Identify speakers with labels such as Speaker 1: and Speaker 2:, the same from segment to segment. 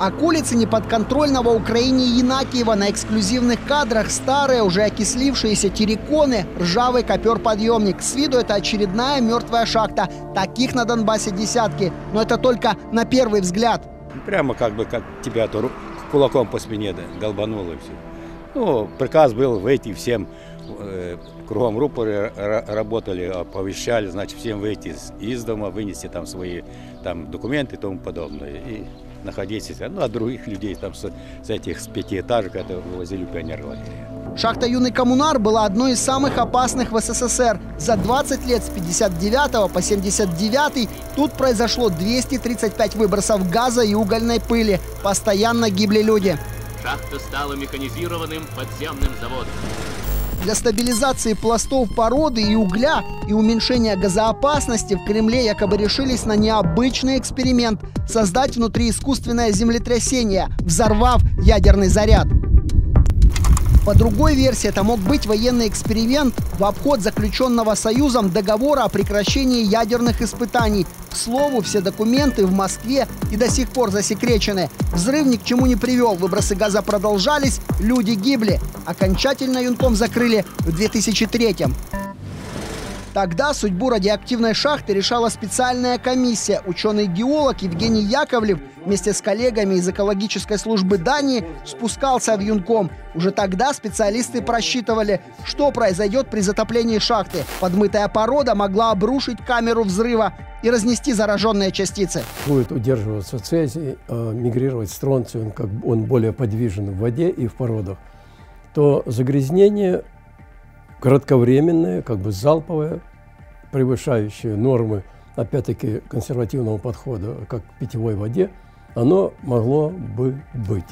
Speaker 1: Околицы неподконтрольного Украине Янакиева на эксклюзивных кадрах старые, уже окислившиеся терриконы, ржавый копер-подъемник. С виду это очередная мертвая шахта. Таких на Донбассе десятки, но это только на первый взгляд.
Speaker 2: Прямо как бы как тебя то кулаком по спине да, долбануло и все. Ну, приказ был выйти всем, э, кругом рупоры ра- работали, оповещали, значит, всем выйти из, из дома, вынести там свои там, документы и тому подобное. И находиться, ну, а других людей там с, с этих с пятиэтажек это вывозили пионерлагеря.
Speaker 1: Шахта «Юный коммунар» была одной из самых опасных в СССР. За 20 лет с 59 по 79 тут произошло 235 выбросов газа и угольной пыли. Постоянно гибли люди.
Speaker 3: Шахта стала механизированным подземным заводом.
Speaker 1: Для стабилизации пластов породы и угля и уменьшения газоопасности в Кремле якобы решились на необычный эксперимент – создать внутри искусственное землетрясение, взорвав ядерный заряд. По другой версии, это мог быть военный эксперимент в обход заключенного Союзом договора о прекращении ядерных испытаний. К слову, все документы в Москве и до сих пор засекречены. Взрыв ни к чему не привел, выбросы газа продолжались, люди гибли. Окончательно юнком закрыли в 2003 -м. Тогда судьбу радиоактивной шахты решала специальная комиссия. Ученый-геолог Евгений Яковлев вместе с коллегами из экологической службы Дании спускался в Юнком. Уже тогда специалисты просчитывали, что произойдет при затоплении шахты. Подмытая порода могла обрушить камеру взрыва и разнести зараженные частицы.
Speaker 4: Будет удерживаться цезий, э, мигрировать стронций, он, как, он более подвижен в воде и в породах, то загрязнение кратковременное, как бы залповое, превышающее нормы, опять-таки, консервативного подхода, как к питьевой воде, оно могло бы быть.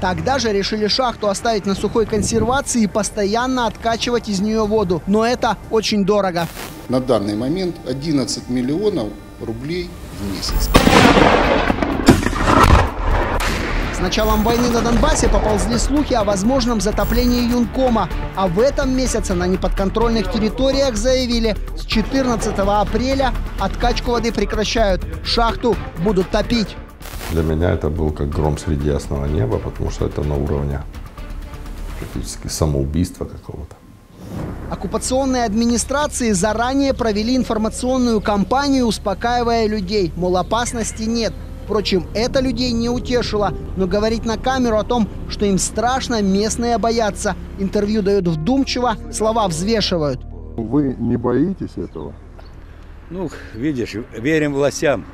Speaker 1: Тогда же решили шахту оставить на сухой консервации и постоянно откачивать из нее воду. Но это очень дорого.
Speaker 5: На данный момент 11 миллионов рублей в месяц.
Speaker 1: С началом войны на Донбассе поползли слухи о возможном затоплении Юнкома. А в этом месяце на неподконтрольных территориях заявили, с 14 апреля откачку воды прекращают. Шахту будут топить.
Speaker 6: Для меня это был как гром среди ясного неба, потому что это на уровне практически самоубийства какого-то.
Speaker 1: Оккупационные администрации заранее провели информационную кампанию, успокаивая людей, мол, опасности нет. Впрочем, это людей не утешило, но говорить на камеру о том, что им страшно, местные боятся. Интервью дают вдумчиво, слова взвешивают.
Speaker 7: Вы не боитесь этого?
Speaker 2: Ну, видишь, верим властям.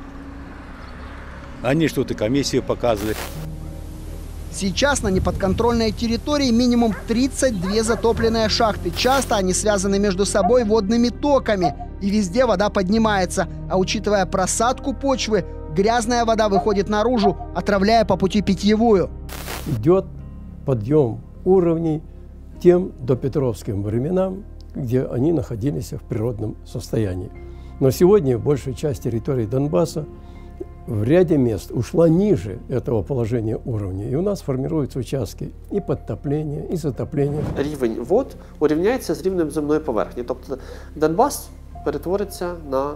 Speaker 2: Они что-то комиссию показывали.
Speaker 1: Сейчас на неподконтрольной территории минимум 32 затопленные шахты. Часто они связаны между собой водными токами. И везде вода поднимается. А учитывая просадку почвы, грязная вода выходит наружу, отравляя по пути питьевую.
Speaker 4: Идет подъем уровней тем допетровским временам, где они находились в природном состоянии. Но сегодня большая часть территории Донбасса в ряде мест ушла ниже этого положения уровня. И у нас формируются участки и подтопления, и затопления.
Speaker 8: рівень вод урівняється з рівнем земної поверхні. Тобто Донбас перетвориться на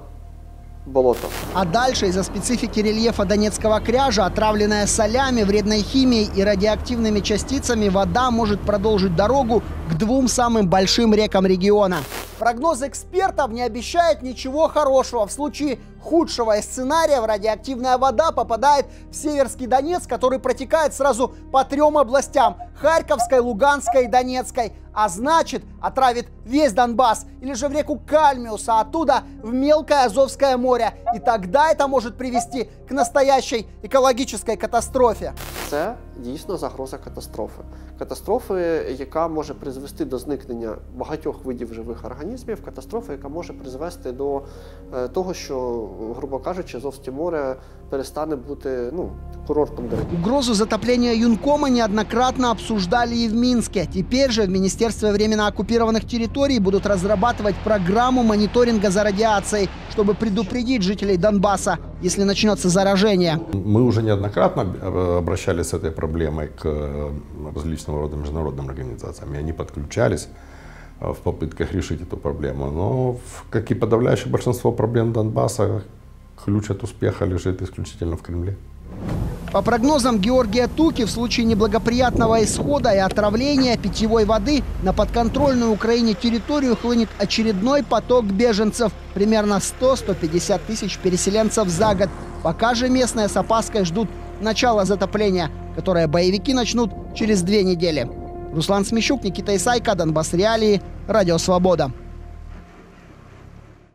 Speaker 8: болото.
Speaker 1: А дальше из-за специфики рельефа Донецкого кряжа, отравленная солями, вредной химией и радиоактивными частицами, вода может продолжить дорогу к двум самым большим рекам региона. Прогноз экспертов не обещает ничего хорошего. В случае худшего сценария радиоактивная вода попадает в Северский Донец, который протекает сразу по трем областям – Харьковской, Луганской и Донецкой. А значит, отравит весь Донбасс или же в реку Кальмиус, а оттуда в мелкое Азовское море. И тогда это может привести к настоящей экологической катастрофе.
Speaker 8: Це дійсно загроза катастрофи. Катастрофи, яка може призвести до зникнення багатьох видів живих організмів, катастрофи, яка може призвести до е, того, що, грубо кажучи, Азовське море перестане бути ну, курортом для
Speaker 1: Угрозу затопления Юнкома неоднократно обсуждали и в Минске. Теперь же в Министерстве временно оккупированных территорий будут разрабатывать программу мониторинга за радиацией, чтобы предупредить жителей Донбасса, если начнется заражение.
Speaker 6: Мы уже неоднократно э, обращались с этой проблемой к э, различного рода международным организациям, и они подключались в попытках решить эту проблему. Но, как и подавляющее большинство проблем Донбасса, ключ от успеха лежит исключительно в Кремле.
Speaker 1: По прогнозам Георгия Туки, в случае неблагоприятного исхода и отравления питьевой воды на подконтрольную Украине территорию хлынет очередной поток беженцев. Примерно 100-150 тысяч переселенцев за год. Пока же местные с опаской ждут начала затопления, которое боевики начнут через две недели. Руслан Смещук, Никита Исайко, Донбасс Реалии, Радио Свобода.